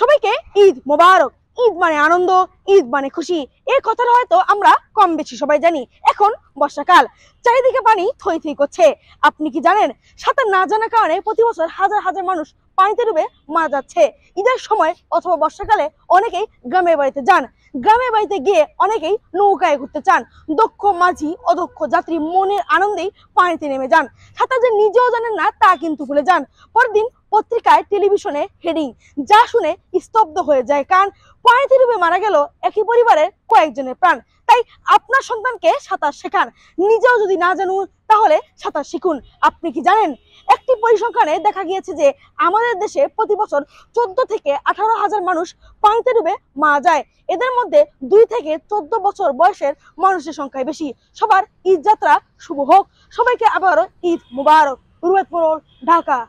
সবাইকে ঈদ মোবারক। ঈদ মানে আনন্দ, ঈদ মানে খুশি। এই কথাটা হয়তো আমরা কম বেশি সবাই জানি। এখন বর্ষাকাল। চারিদিকে পানি থই থই করছে। আপনি কি জানেন? সাঁতার না জানার কারণে প্রতি বছর হাজার হাজার মানুষ পানিতে ডুবে মারা যাচ্ছে। ঈদের সময় অথবা বর্ষাকালে অনেকেই গ্রামের বাড়িতে যান। গ্রামের বাড়িতে গিয়ে অনেকেই নৌকায় ঘুরতে চান। দক্ষ মাঝি, অদক্ষ যাত্রী মনের আনন্দেই পানিতে নেমে যান। সাঁতার যে নিজেও জানেন না, তা কিন্তু ভুলে যান। পরদিন পত্রিকায় টেলিভিশনে হেডিং যা শুনে স্তব্ধ হয়ে যায়। কারণ পানিতে ডুবে মারা গেল একই পরিবারের কয়েকজনের প্রাণ। তাই আপনার সন্তানকে সাঁতার শেখান। নিজেও যদি না জানুন, তাহলে সাঁতার শিখুন। আপনি কি জানেন? একটি পরিসংখ্যানে দেখা গিয়েছে যে, আমাদের দেশে প্রতি বছর চোদ্দ থেকে আঠারো হাজার মানুষ পানিতে ডুবে মারা যায়। এদের মধ্যে দুই থেকে চোদ্দ বছর বয়সের মানুষের সংখ্যাই বেশি। সবার ঈদ যাত্রা শুভ হোক। সবাইকে আবারও ঈদ মুবারক। রুয়েত ঢাকা।